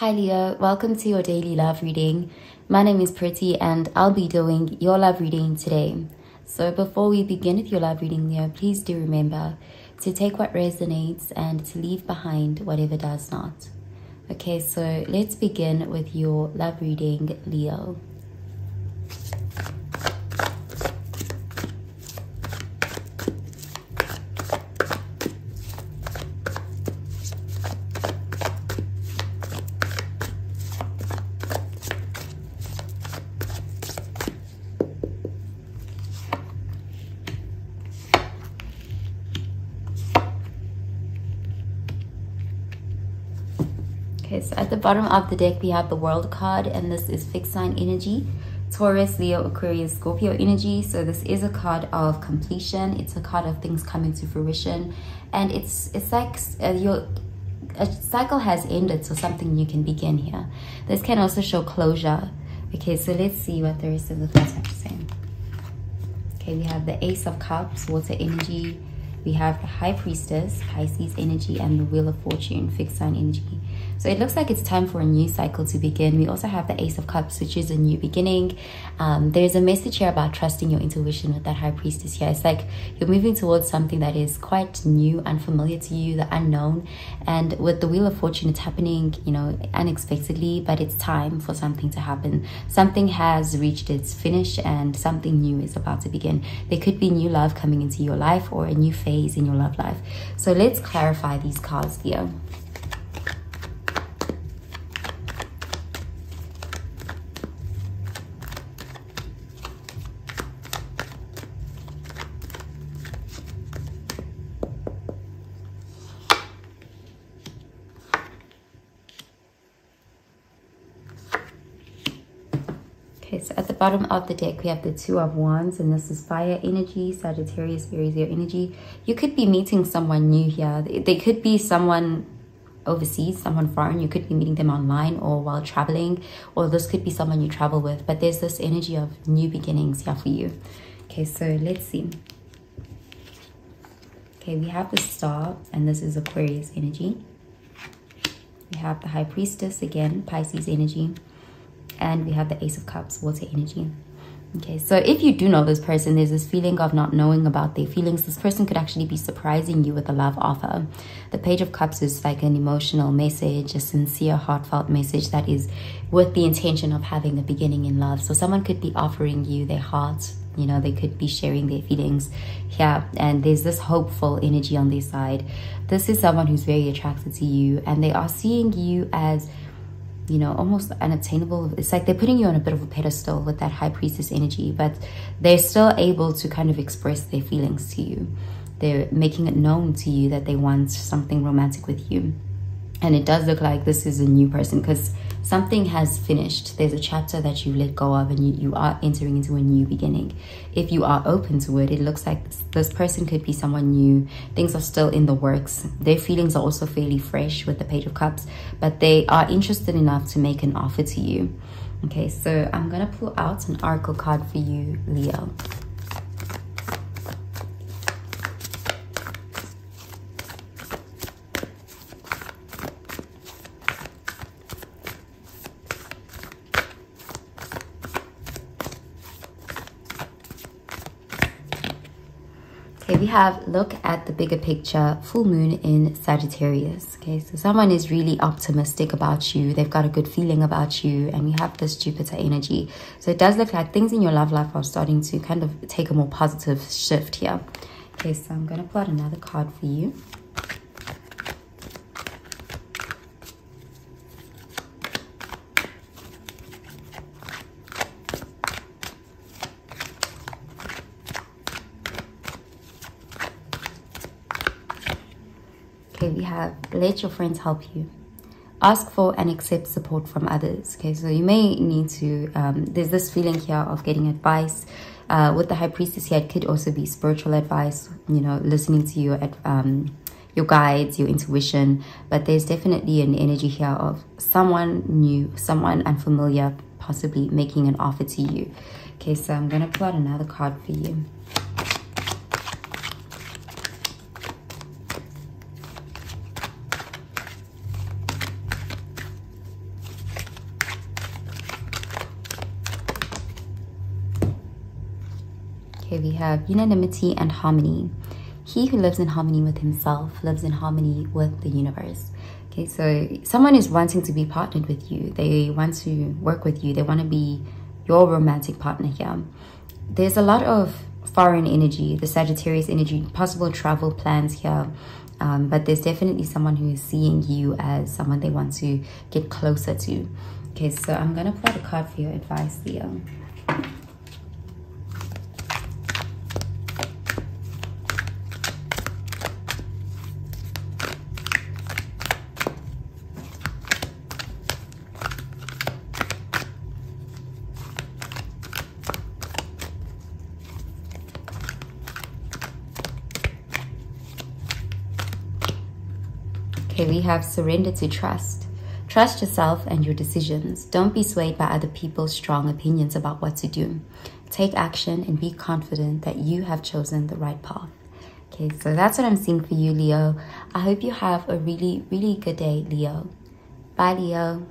Hi Leo, welcome to your daily love reading. My name is Pretty and I'll be doing your love reading today. So before we begin with your love reading, Leo, please do remember to take what resonates and to leave behind whatever does not. Okay, so let's begin with your love reading, Leo. At the bottom of the deck, we have the World card, and this is fixed sign energy. Taurus, Leo, Aquarius, Scorpio energy. So this is a card of completion. It's a card of things coming to fruition. And it's it's like uh, your a cycle has ended, so something new can begin here. This can also show closure. Okay, so let's see what the rest of the cards have to say. Okay, we have the Ace of Cups, water energy. We have the High Priestess, Pisces energy, and the Wheel of Fortune, fixed sign energy. So it looks like it's time for a new cycle to begin. We also have the Ace of Cups, which is a new beginning. Um, there's a message here about trusting your intuition with that High Priestess here. It's like you're moving towards something that is quite new, unfamiliar to you, the unknown. And with the Wheel of Fortune, it's happening, you know, unexpectedly, but it's time for something to happen. Something has reached its finish and something new is about to begin. There could be new love coming into your life or a new phase in your love life. So let's clarify these cards, Leo. Okay, so at the bottom of the deck, we have the Two of Wands, and this is fire energy, Sagittarius, Aries, your energy. You could be meeting someone new here. They could be someone overseas, someone foreign. You could be meeting them online or while traveling, or this could be someone you travel with. But there's this energy of new beginnings here for you. Okay, so let's see. Okay, we have the Star, and this is Aquarius energy. We have the High Priestess, again, Pisces energy and we have the ace of cups water energy. Okay so if you do know this person there's this feeling of not knowing about their feelings. This person could actually be surprising you with a love offer. The page of cups is like an emotional message a sincere heartfelt message that is with the intention of having a beginning in love. So someone could be offering you their heart you know they could be sharing their feelings yeah and there's this hopeful energy on their side. This is someone who's very attracted to you and they are seeing you as you know, almost unattainable. It's like they're putting you on a bit of a pedestal with that high priestess energy, but they're still able to kind of express their feelings to you. They're making it known to you that they want something romantic with you. And it does look like this is a new person because something has finished. There's a chapter that you let go of and you, you are entering into a new beginning. If you are open to it, it looks like this, this person could be someone new. Things are still in the works. Their feelings are also fairly fresh with the Page of Cups, but they are interested enough to make an offer to you. Okay, so I'm going to pull out an oracle card for you, Leo. Okay, we have look at the bigger picture, full moon in Sagittarius. Okay, so someone is really optimistic about you. They've got a good feeling about you. And we have this Jupiter energy. So it does look like things in your love life are starting to kind of take a more positive shift here. Okay, so I'm going to pull out another card for you. Okay, we have let your friends help you. Ask for and accept support from others. Okay, so you may need to, um, there's this feeling here of getting advice. Uh, with the high priestess here, it could also be spiritual advice, you know, listening to your, um, your guides, your intuition. But there's definitely an energy here of someone new, someone unfamiliar, possibly making an offer to you. Okay, so I'm to pull out another card for you. We have unanimity and harmony. He who lives in harmony with himself lives in harmony with the universe. Okay, so someone is wanting to be partnered with you. They want to work with you. They want to be your romantic partner here. There's a lot of foreign energy, the Sagittarius energy, possible travel plans here. Um, but there's definitely someone who is seeing you as someone they want to get closer to. Okay, so I'm going to pull out a card for your advice, Leo. We have surrender to trust. Trust yourself and your decisions. Don't be swayed by other people's strong opinions about what to do. Take action and be confident that you have chosen the right path. Okay, so that's what I'm seeing for you, Leo. I hope you have a really, really good day, Leo. Bye, Leo.